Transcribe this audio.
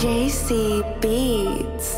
JC Beats.